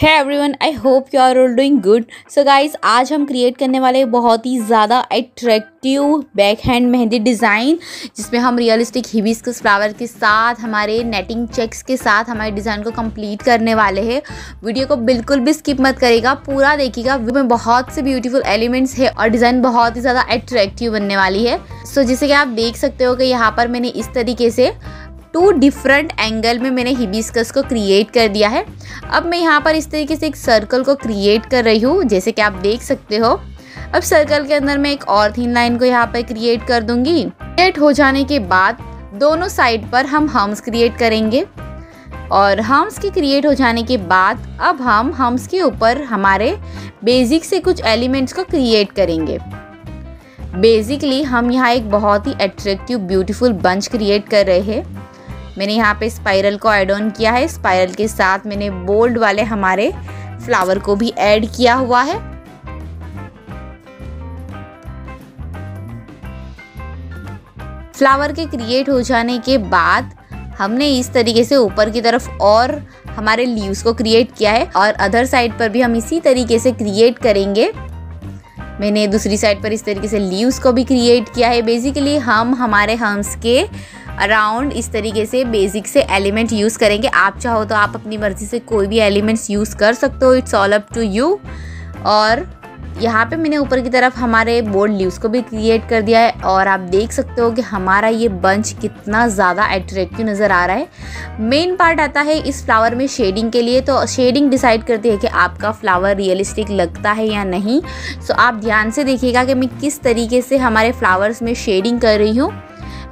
है everyone I hope you are all doing good so guys आज हम create करने वाले बहुत ही ज़्यादा attractive back hand mehndi design जिसमें हम रियलिस्टिक हिबिस्कस फ्लावर के साथ हमारे नेटिंग चेक्स के साथ हमारे डिज़ाइन को कंप्लीट करने वाले हैं। वीडियो को बिल्कुल भी स्किप मत करेगा पूरा देखिएगा। में बहुत से ब्यूटीफुल एलिमेंट्स है और डिज़ाइन बहुत ही ज़्यादा अट्रैक्टिव बनने वाली है। सो so, जैसे कि आप देख सकते हो कि यहाँ पर मैंने इस तरीके से टू डिफरेंट एंगल में मैंने हिबिस्कस को क्रिएट कर दिया है। अब मैं यहाँ पर इस तरीके से एक सर्कल को क्रिएट कर रही हूँ, जैसे कि आप देख सकते हो। अब सर्कल के अंदर मैं एक और थीन लाइन को यहाँ पर क्रिएट कर दूँगी। क्रिएट हो जाने के बाद दोनों साइड पर हम हम्स क्रिएट करेंगे। और हम्स के क्रिएट हो जाने के बाद अब हम हम्स के ऊपर हमारे बेसिक से कुछ एलिमेंट्स को क्रिएट करेंगे। बेसिकली हम यहाँ एक बहुत ही अट्रैक्टिव ब्यूटीफुल बंच क्रिएट कर रहे हैं। मैंने यहाँ पे स्पाइरल को ऐड ऑन किया है। स्पाइरल के साथ मैंने बोल्ड वाले हमारे फ्लावर को भी ऐड किया हुआ है। फ्लावर के क्रिएट हो जाने के बाद हमने इस तरीके से ऊपर की तरफ़ और हमारे लीव्स को क्रिएट किया है और अदर साइड पर भी हम इसी तरीके से क्रिएट करेंगे। मैंने दूसरी साइड पर इस तरीके से लीव्स को भी क्रिएट किया है। बेसिकली हम हमारे हम्स के अराउंड इस तरीके से बेसिक से एलिमेंट यूज़ करेंगे। आप चाहो तो आप अपनी मर्ज़ी से कोई भी एलिमेंट्स यूज़ कर सकते हो। It's all up to you और यहाँ पे मैंने ऊपर की तरफ़ हमारे बोर्ड लीव्स को भी क्रिएट कर दिया है और आप देख सकते हो कि हमारा ये बंच कितना ज़्यादा अट्रैक्टिव नज़र आ रहा है। मेन पार्ट आता है इस फ्लावर में शेडिंग के लिए। तो शेडिंग डिसाइड करती है कि आपका फ्लावर रियलिस्टिक लगता है या नहीं। सो आप ध्यान से देखिएगा कि मैं किस तरीके से हमारे फ्लावर्स में शेडिंग कर रही हूँ।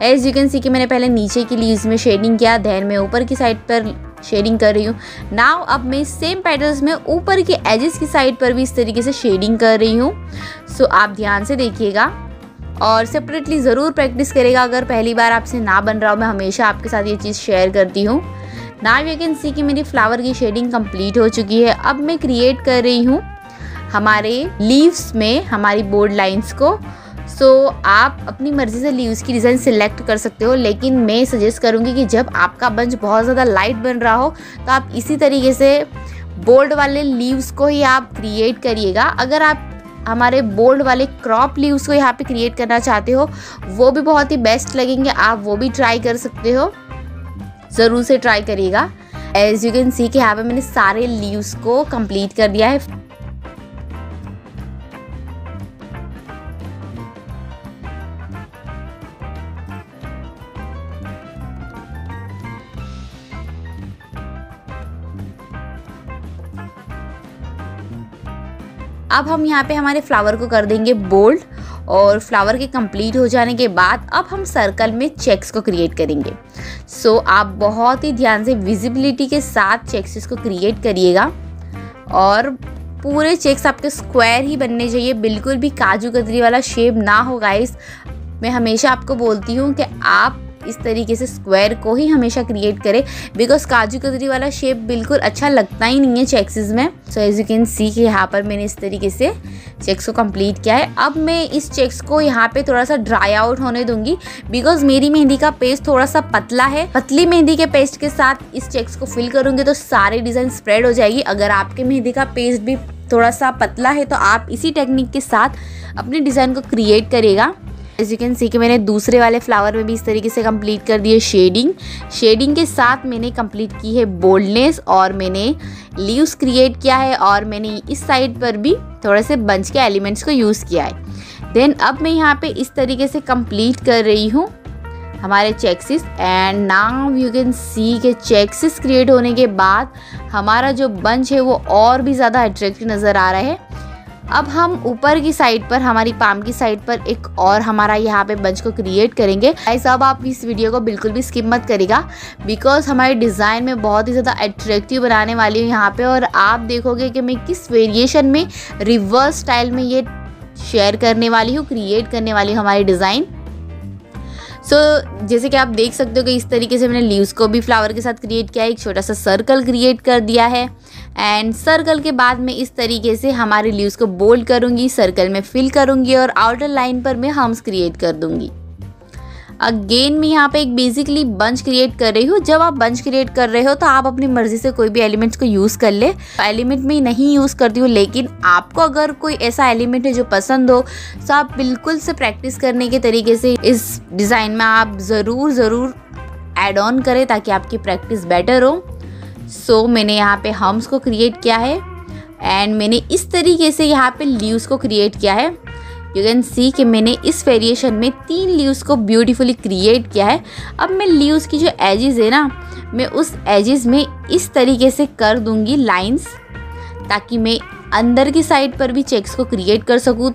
एज यू कैन सी कि मैंने पहले नीचे की लीव्स में शेडिंग किया दैन मैं ऊपर की साइड पर शेडिंग कर रही हूँ। नाव अब मैं सेम पैटर्न्स में ऊपर के एजेस की साइड पर भी इस तरीके से शेडिंग कर रही हूँ। सो so, आप ध्यान से देखिएगा और सेपरेटली ज़रूर प्रैक्टिस करेगा। अगर पहली बार आपसे ना बन रहा हो मैं हमेशा आपके साथ ये चीज़ शेयर करती हूँ। नाव यू कैन सी कि मेरी फ्लावर की शेडिंग कंप्लीट हो चुकी है। अब मैं क्रिएट कर रही हूँ हमारे लीव्स में हमारी बोर्ड लाइंस को। सो so, आप अपनी मर्ज़ी से लीव्स की डिज़ाइन सिलेक्ट कर सकते हो लेकिन मैं सजेस्ट करूँगी कि जब आपका बंच बहुत ज़्यादा लाइट बन रहा हो तो आप इसी तरीके से बोल्ड वाले लीव्स को ही आप क्रिएट करिएगा। अगर आप हमारे बोल्ड वाले क्रॉप लीव्स को यहाँ पे क्रिएट करना चाहते हो वो भी बहुत ही बेस्ट लगेंगे आप वो भी ट्राई कर सकते हो। ज़रूर से ट्राई करिएगा। एज यू कैन सी कि यहाँ पे मैंने सारे लीव्स को कंप्लीट कर दिया है। अब हम यहाँ पे हमारे फ्लावर को कर देंगे बोल्ड और फ्लावर के कंप्लीट हो जाने के बाद अब हम सर्कल में चेक्स को क्रिएट करेंगे। सो so, आप बहुत ही ध्यान से विजिबिलिटी के साथ चेक्स को क्रिएट करिएगा और पूरे चेक्स आपके स्क्वायर ही बनने चाहिए। बिल्कुल भी काजू कतरी वाला शेप ना हो गाइस मैं हमेशा आपको बोलती हूँ कि आप इस तरीके से स्क्वायर को ही हमेशा क्रिएट करें बिकॉज़ काजू कतरी वाला शेप बिल्कुल अच्छा लगता ही नहीं है चेक्सिस में। So as you can see कि यहाँ पर मैंने इस तरीके से चेक्स को कंप्लीट किया है। अब मैं इस चेक्स को यहाँ पे थोड़ा सा ड्राई आउट होने दूँगी बिकॉज़ मेरी मेहंदी का पेस्ट थोड़ा सा पतला है। पतली मेहंदी के पेस्ट के साथ इस चेक्स को फिल करूँगी तो सारे डिज़ाइन स्प्रेड हो जाएगी। अगर आपके मेहंदी का पेस्ट भी थोड़ा सा पतला है तो आप इसी टेक्निक के साथ अपने डिज़ाइन को क्रिएट करिएगा एज यू कैन सी कि मैंने दूसरे वाले फ्लावर में भी इस तरीके से कंप्लीट कर दिए शेडिंग शेडिंग के साथ मैंने कंप्लीट की है बोल्डनेस और मैंने लीव्स क्रिएट किया है और मैंने इस साइड पर भी थोड़े से बंच के एलिमेंट्स को यूज़ किया है. देन अब मैं यहाँ पे इस तरीके से कंप्लीट कर रही हूँ हमारे चेक्सिस and now you can see के चेक्सिस क्रिएट होने के बाद हमारा जो बंच है वो और भी ज़्यादा अट्रैक्टिव नज़र आ रहा है. अब हम ऊपर की साइड पर, हमारी पाम की साइड पर एक और हमारा यहाँ पे बंच को क्रिएट करेंगे। ऐसा अब आप इस वीडियो को बिल्कुल भी स्किप मत करेगा बिकॉज़ हमारे डिज़ाइन में बहुत ही ज़्यादा अट्रैक्टिव बनाने वाली हूँ यहाँ पे और आप देखोगे कि मैं किस वेरिएशन में रिवर्स स्टाइल में ये शेयर करने वाली हूँ क्रिएट करने वाली हूँ हमारी डिज़ाइन सो so, जैसे कि आप देख सकते हो कि इस तरीके से मैंने लीव्स को भी फ्लावर के साथ क्रिएट किया है एक छोटा सा सर्कल क्रिएट कर दिया है। एंड सर्कल के बाद मैं इस तरीके से हमारे लीव्स को बोल्ड करूँगी सर्कल में फिल करूँगी और आउटर लाइन पर मैं हम्स क्रिएट कर दूँगी। अगेन मैं यहाँ पे एक बेसिकली बंच क्रिएट कर रही हूँ। जब आप बंच क्रिएट कर रहे हो तो आप अपनी मर्ज़ी से कोई भी एलिमेंट्स को यूज़ कर ले। एलिमेंट में नहीं यूज़ करती हूँ लेकिन आपको अगर कोई ऐसा एलिमेंट है जो पसंद हो तो आप बिल्कुल से प्रैक्टिस करने के तरीके से इस डिज़ाइन में आप ज़रूर ज़रूर एड ऑन करें ताकि आपकी प्रैक्टिस बेटर हो। सो so, मैंने यहाँ पे हम्स को क्रिएट किया है। एंड मैंने इस तरीके से यहाँ पे लीव्स को क्रिएट किया है। यू कैन सी कि मैंने इस वेरिएशन में तीन लीव्स को ब्यूटीफुली क्रिएट किया है। अब मैं लीव्स की जो एजेस है ना, मैं उस एजेस में इस तरीके से कर दूँगी लाइंस ताकि मैं अंदर की साइड पर भी चेक्स को क्रिएट कर सकूँ।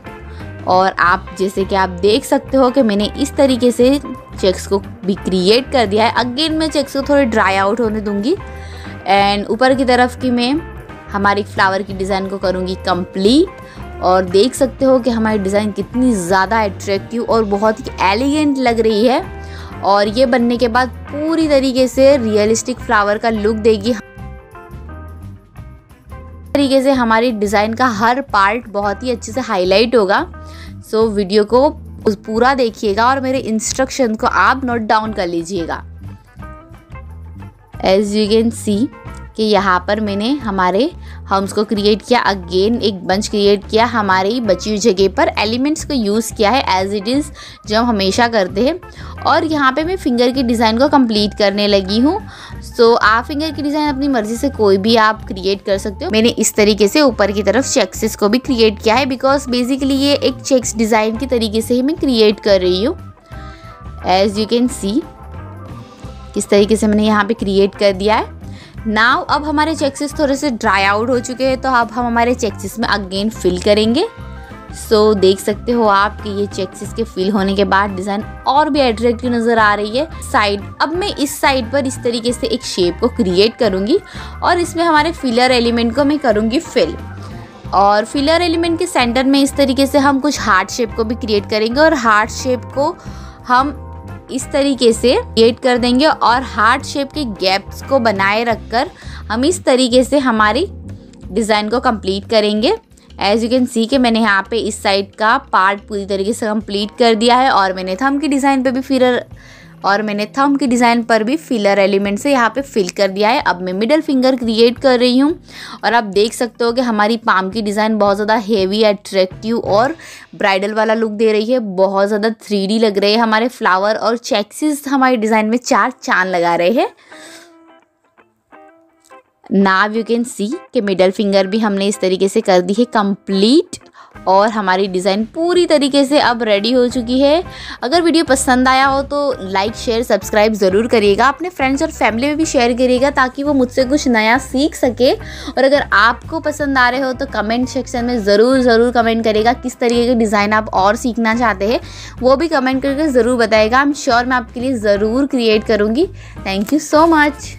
और आप, जैसे कि आप देख सकते हो कि मैंने इस तरीके से चेक्स को भी क्रिएट कर दिया है। अगेन मैं चेक्स को थोड़े ड्राई आउट होने दूँगी। एंड ऊपर की तरफ़ की मैं हमारी फ्लावर की डिज़ाइन को करूँगी कंप्लीट और देख सकते हो कि हमारी डिज़ाइन कितनी ज़्यादा अट्रैक्टिव और बहुत ही एलिगेंट लग रही है। और ये बनने के बाद पूरी तरीके से रियलिस्टिक फ्लावर का लुक देगी। तरीके से हमारी डिज़ाइन का हर पार्ट बहुत ही अच्छे से हाईलाइट होगा। सो so, वीडियो को पूरा देखिएगा और मेरे इंस्ट्रक्शन को आप नोट डाउन कर लीजिएगा। एज यू कैन सी कि यहाँ पर मैंने हमारे हम्स को क्रिएट किया। अगेन एक बंच क्रिएट किया। हमारी बची हुई जगह पर एलिमेंट्स को यूज़ किया है एज इट इज़ जो हम हमेशा करते हैं। और यहाँ पे मैं फिंगर की डिज़ाइन को कंप्लीट करने लगी हूँ। सो so, आप फिंगर की डिज़ाइन अपनी मर्ज़ी से कोई भी आप क्रिएट कर सकते हो। मैंने इस तरीके से ऊपर की तरफ़ चेक्सिस को भी क्रिएट किया है बिकॉज़ बेसिकली ये एक चेक्स डिज़ाइन के तरीके से ही मैं क्रिएट कर रही हूँ। एज यू कैन सी किस तरीके से मैंने यहाँ पे क्रिएट कर दिया है। नाव अब हमारे चेक्सिस थोड़े से ड्राई आउट हो चुके हैं तो अब हम हमारे चेक्सिस में अगेन फिल करेंगे। सो so, देख सकते हो आप कि ये चेक्सिस के फिल होने के बाद डिज़ाइन और भी अट्रैक्टिव नज़र आ रही है। साइड अब मैं इस साइड पर इस तरीके से एक शेप को क्रिएट करूँगी और इसमें हमारे फिलर एलिमेंट को मैं करूँगी फिल और फिलर एलिमेंट के सेंटर में इस तरीके से हम कुछ हार्ट शेप को भी क्रिएट करेंगे और हार्ट शेप को हम इस तरीके से क्रिएट कर देंगे और हार्ट शेप के गैप्स को बनाए रखकर हम इस तरीके से हमारी डिज़ाइन को कंप्लीट करेंगे। एज यू कैन सी के मैंने यहाँ पे इस साइड का पार्ट पूरी तरीके से कंप्लीट कर दिया है और मैंने थम की डिज़ाइन पे भी फिर और मैंने थम की डिज़ाइन पर भी फिलर एलिमेंट से यहाँ पे फिल कर दिया है। अब मैं मिडल फिंगर क्रिएट कर रही हूँ। और आप देख सकते हो कि हमारी पाम की डिज़ाइन बहुत ज़्यादा हेवी अट्रैक्टिव और ब्राइडल वाला लुक दे रही है। बहुत ज़्यादा थ्री लग रहे हैं हमारे फ्लावर और चेक्सिस हमारे डिज़ाइन में चार चाँद लगा रहे हैं। नाव यू कैन सी कि मिडल फिंगर भी हमने इस तरीके से कर दी है कंप्लीट और हमारी डिज़ाइन पूरी तरीके से अब रेडी हो चुकी है। अगर वीडियो पसंद आया हो तो लाइक शेयर सब्सक्राइब ज़रूर करिएगा। अपने फ्रेंड्स और फैमिली में भी शेयर करिएगा ताकि वो मुझसे कुछ नया सीख सके। और अगर आपको पसंद आ रहे हो तो कमेंट सेक्शन में ज़रूर ज़रूर कमेंट करेगा किस तरीके के डिज़ाइन आप और सीखना चाहते हैं। वो भी कमेंट करके ज़रूर बताएगा। आई एम श्योर मैं आपके लिए ज़रूर क्रिएट करूँगी। Thank you so much